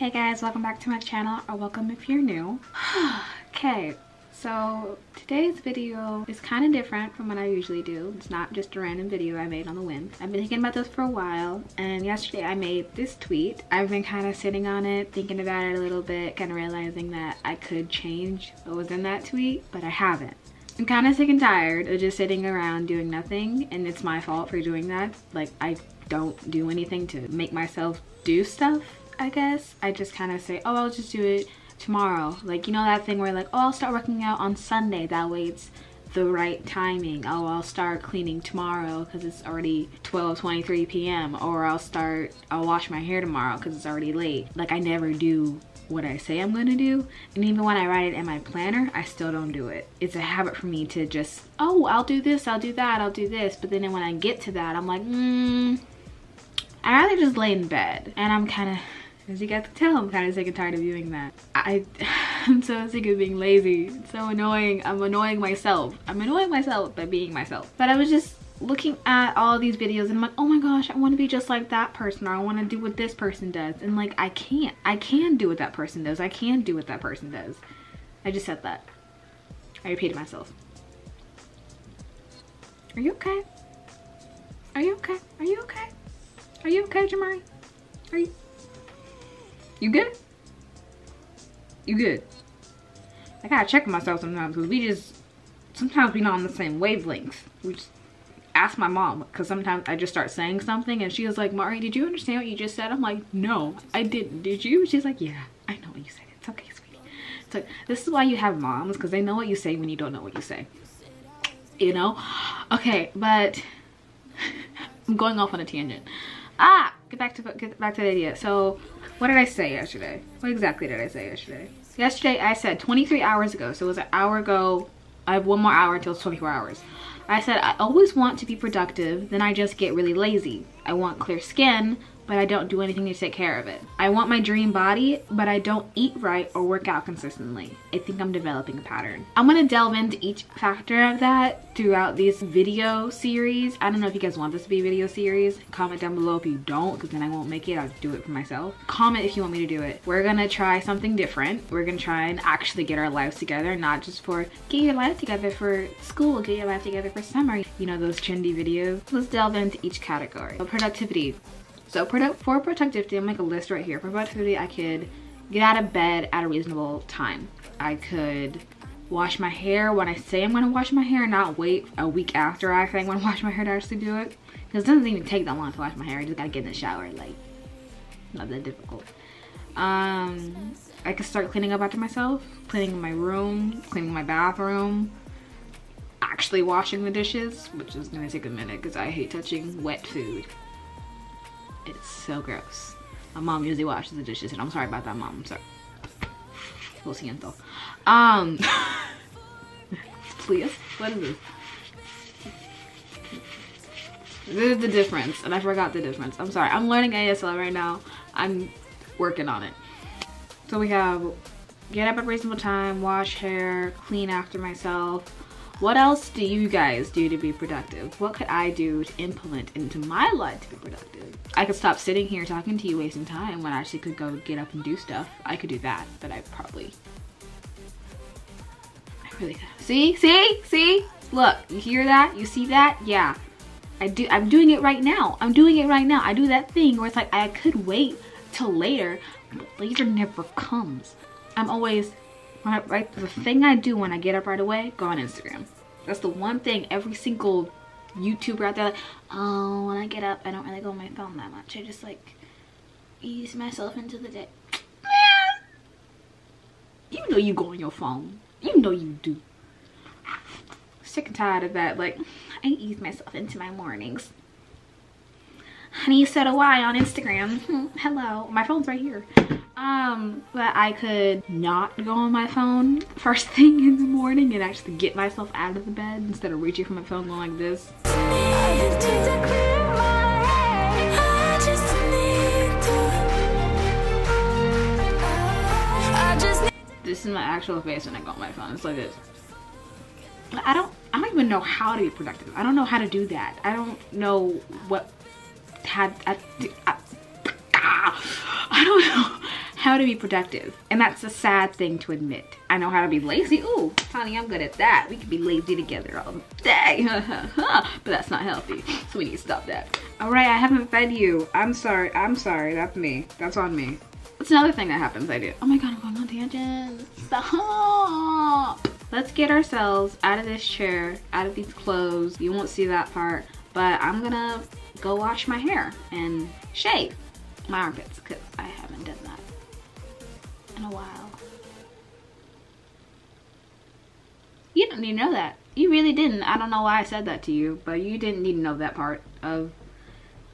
Hey guys, welcome back to my channel, or welcome if you're new. okay, so today's video is kind of different from what I usually do. It's not just a random video I made on the whim. I've been thinking about this for a while, and yesterday I made this tweet. I've been kind of sitting on it, thinking about it a little bit, kind of realizing that I could change what was in that tweet, but I haven't. I'm kind of sick and tired of just sitting around doing nothing, and it's my fault for doing that. Like, I don't do anything to make myself do stuff I guess. I just kind of say, oh, I'll just do it tomorrow. Like, you know that thing where like, oh, I'll start working out on Sunday. That way it's the right timing. Oh, I'll start cleaning tomorrow because it's already 12:23 p.m. Or I'll start, I'll wash my hair tomorrow because it's already late. Like I never do what I say I'm gonna do. And even when I write it in my planner, I still don't do it. It's a habit for me to just, oh, I'll do this, I'll do that, I'll do this. But then when I get to that, I'm like, hmm, I'd rather just lay in bed. And I'm kind of as you guys can tell, I'm kind of sick and tired of doing that. I, I'm so sick of being lazy. It's so annoying. I'm annoying myself. I'm annoying myself by being myself. But I was just looking at all these videos and I'm like, oh my gosh, I want to be just like that person or I want to do what this person does. And like, I can't. I can do what that person does. I can do what that person does. I just said that. I repeated myself. Are you okay? Are you okay? Are you okay? Are you okay, Jemari? Are you? You good? You good? I gotta check myself sometimes because we just, sometimes we not on the same wavelength. We just, ask my mom because sometimes I just start saying something and she was like, Mari, did you understand what you just said? I'm like, no, I didn't. Did you? She's like, yeah, I know what you said. It's okay, sweetie. So this is why you have moms because they know what you say when you don't know what you say. You know? Okay, but I'm going off on a tangent. Ah, get back to get back to the idea. So what did I say yesterday? What exactly did I say yesterday? Yesterday I said 23 hours ago. So it was an hour ago. I have one more hour until it's 24 hours. I said I always want to be productive, then I just get really lazy. I want clear skin, but I don't do anything to take care of it. I want my dream body, but I don't eat right or work out consistently. I think I'm developing a pattern. I'm gonna delve into each factor of that throughout this video series. I don't know if you guys want this to be a video series. Comment down below if you don't, because then I won't make it. I'll do it for myself. Comment if you want me to do it. We're gonna try something different. We're gonna try and actually get our lives together, not just for get your life together for school, get your life together for summer. You know, those trendy videos. Let's delve into each category. Productivity. So for productivity, I'm make a list right here. For productivity, I could get out of bed at a reasonable time. I could wash my hair when I say I'm gonna wash my hair, not wait a week after I say I'm gonna wash my hair to actually do it. Because it doesn't even take that long to wash my hair. I just gotta get in the shower, like, not that difficult. Um, I could start cleaning up after myself, cleaning my room, cleaning my bathroom, actually washing the dishes, which is gonna take a minute because I hate touching wet food. It's so gross. My mom usually washes the dishes and I'm sorry about that mom, I'm sorry. Lo siento. Um, please, what is this? This is the difference and I forgot the difference. I'm sorry, I'm learning ASL right now. I'm working on it. So we have get up at reasonable time, wash hair, clean after myself, what else do you guys do to be productive? What could I do to implement into my life to be productive? I could stop sitting here talking to you wasting time when I actually could go get up and do stuff. I could do that, but I probably, I really could. See, see, see? Look, you hear that? You see that? Yeah. I do, I'm doing it right now. I'm doing it right now. I do that thing where it's like, I could wait till later, but later never comes. I'm always I, the thing I do when I get up right away, go on Instagram. That's the one thing every single YouTuber out there like, oh, when I get up, I don't really go on my phone that much. I just like ease myself into the day. Man, you know you go on your phone. You know you do. Sick and tired of that. Like, I ease myself into my mornings. Honey, so do I on Instagram. Hello, my phone's right here. Um but i could not go on my phone first thing in the morning and actually get myself out of the bed instead of reaching for my phone going like this. This is my actual face when i go on my phone. It's like this. I don't i don't even know how to be productive. I don't know how to do that. I don't know what had I, I, ah, I don't know how to be productive. And that's a sad thing to admit. I know how to be lazy. Ooh, honey, I'm good at that. We could be lazy together all day. but that's not healthy. So we need to stop that. All right, I haven't fed you. I'm sorry. I'm sorry. That's me. That's on me. That's another thing that happens I do. Oh my god, I'm going on tangent. Stop. Let's get ourselves out of this chair, out of these clothes. You won't see that part, but I'm gonna go wash my hair and shave my armpits because I haven't done that in a while. You didn't need to know that. You really didn't. I don't know why I said that to you, but you didn't need to know that part of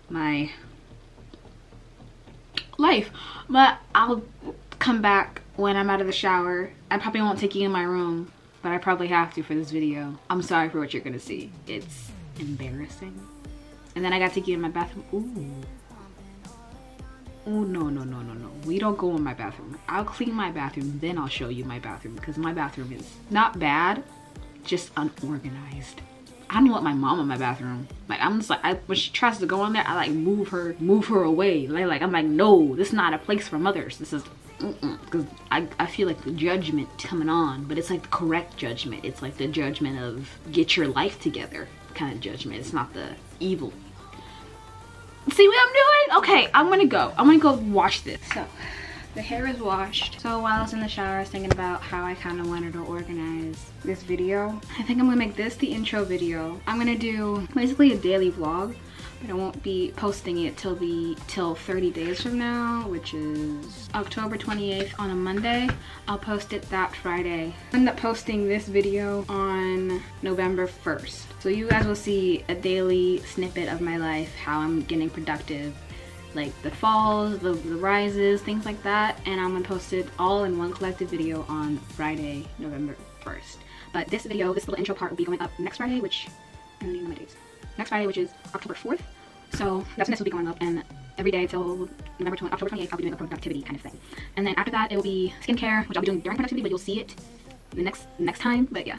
my life. But I'll come back when I'm out of the shower. I probably won't take you in my room, but I probably have to for this video. I'm sorry for what you're gonna see. It's embarrassing. And then I gotta get in my bathroom. Ooh. Oh, no, no, no, no, no. We don't go in my bathroom. I'll clean my bathroom, then I'll show you my bathroom because my bathroom is not bad, just unorganized. I don't want my mom in my bathroom. Like I'm just like, I, when she tries to go in there, I like move her, move her away. Like, like I'm like, no, this is not a place for mothers. This is, because mm -mm. I, I feel like the judgment coming on, but it's like the correct judgment. It's like the judgment of get your life together kind of judgment. It's not the evil See what I'm doing? Okay, I'm gonna go. I'm gonna go wash this. So, the hair is washed. So while I was in the shower, I was thinking about how I kind of wanted to organize this video. I think I'm gonna make this the intro video. I'm gonna do basically a daily vlog but I won't be posting it till the till 30 days from now, which is October 28th on a Monday. I'll post it that Friday. I end up posting this video on November 1st. So you guys will see a daily snippet of my life, how I'm getting productive, like the falls, the, the rises, things like that. And I'm gonna post it all in one collective video on Friday, November 1st. But this video, this little intro part will be going up next Friday, which I don't even know my dates next Friday, which is October 4th. So that's when this will be going up and every day till November 20, October 28th, I'll be doing a productivity kind of thing. And then after that, it will be skincare, which I'll be doing during productivity, but you'll see it the next next time. But yeah,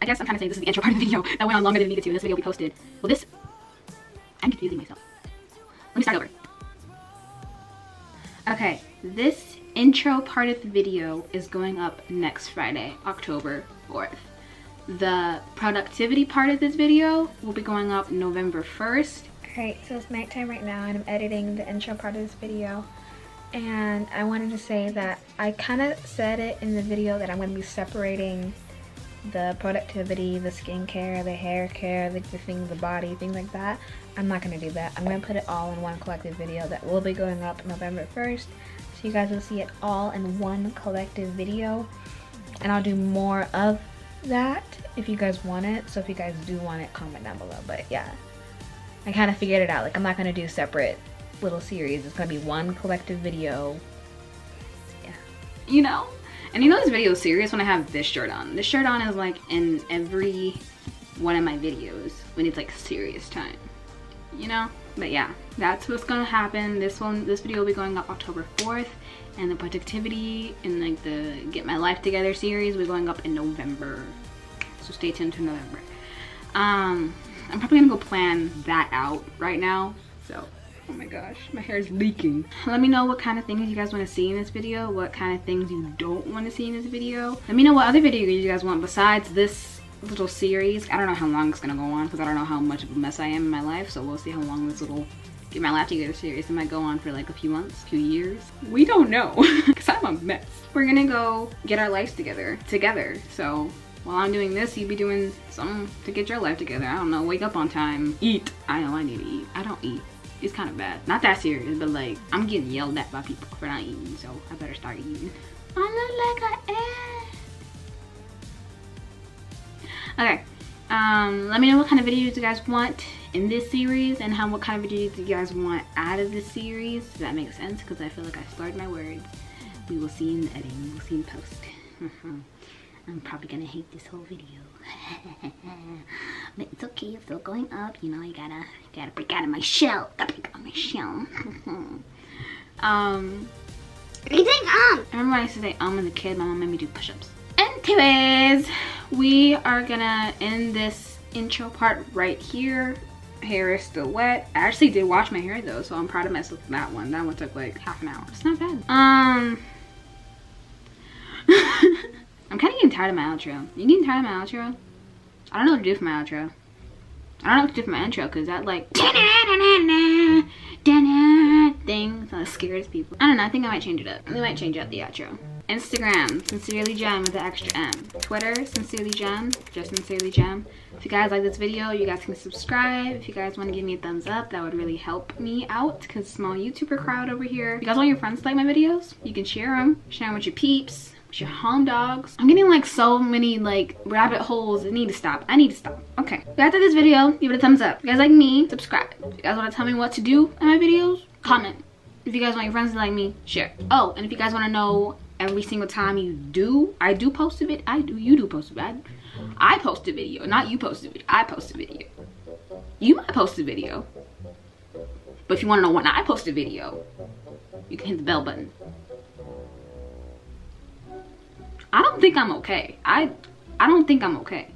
I guess I'm kind of saying this is the intro part of the video. That went on longer than it needed to. This video will be posted. Well, this, I'm confusing myself. Let me start over. Okay, this intro part of the video is going up next Friday, October 4th. The productivity part of this video will be going up November 1st. Alright, so it's nighttime right now and I'm editing the intro part of this video. And I wanted to say that I kind of said it in the video that I'm going to be separating the productivity, the skincare, the hair care, the, the things, the body, things like that. I'm not going to do that. I'm going to put it all in one collective video that will be going up November 1st. So you guys will see it all in one collective video. And I'll do more of that if you guys want it. So if you guys do want it, comment down below. But yeah, I kind of figured it out. Like I'm not going to do separate little series. It's going to be one collective video. Yeah. You know? And you know this video is serious when I have this shirt on. This shirt on is like in every one of my videos when it's like serious time. You know? But yeah, that's what's gonna happen. This one, this video will be going up October 4th and the productivity and like the get my life together series be going up in November. So stay tuned to November. Um, I'm probably gonna go plan that out right now. So, oh my gosh, my hair is leaking. Let me know what kind of things you guys wanna see in this video, what kind of things you don't wanna see in this video. Let me know what other video you guys want besides this little series. I don't know how long it's gonna go on because I don't know how much of a mess I am in my life. So we'll see how long this little Get My Life Together series. It might go on for like a few months, a few years. We don't know because I'm a mess. We're gonna go get our lives together, together. So while I'm doing this, you'd be doing something to get your life together. I don't know, wake up on time, eat. I know I need to eat. I don't eat. It's kind of bad. Not that serious, but like, I'm getting yelled at by people for not eating, so I better start eating. I look like I ass. Okay, um, let me know what kind of videos you guys want in this series and how what kind of videos you guys want out of this series. Does that make sense? Because I feel like I slurred my words. We will see in the editing. We'll see in post. I'm probably gonna hate this whole video. but it's okay, it's still going up. You know, you gotta gotta break out of my shell. Gotta break out of my shell. um you think um? I remember when I used to say um as a kid, my mom made me do push-ups. Anyways, we are gonna end this intro part right here hair is still wet. I actually did wash my hair though, so I'm proud of myself that one. That one took like half an hour. It's not bad. Um, I'm kind of getting tired of my outro. You getting tired of my outro? I don't know what to do for my outro. I don't know what to do for my intro because that like thing scares people. I don't know. I think I might change it up. We might change up the outro. Instagram, Sincerely Jem with the extra M. Twitter, Sincerely Jem, just Sincerely Jem. If you guys like this video, you guys can subscribe. If you guys want to give me a thumbs up, that would really help me out because small YouTuber crowd over here. If you guys want your friends to like my videos, you can share them. Share them with your peeps, with your home dogs. I'm getting like so many like rabbit holes. I need to stop. I need to stop. Okay. If you guys like this video, give it a thumbs up. If you guys like me, subscribe. If you guys want to tell me what to do in my videos, comment. If you guys want your friends to like me, share. Oh, and if you guys want to know every single time you do, I do post a video. I do, you do post a video. I, I post a video, not you post a video. I post a video. You might post a video. But if you want to know when I post a video, you can hit the bell button. I don't think I'm okay. I I don't think I'm okay.